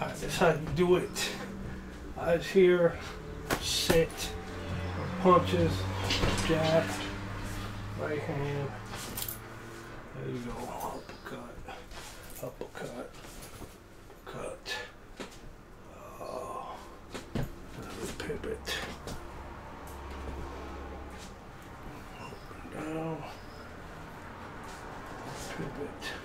I that's how you do it. I Eyes here, sit, punches, jab, right hand. There you go. Uppercut, uppercut, cut. Oh, another pivot. Up and down. Pivot.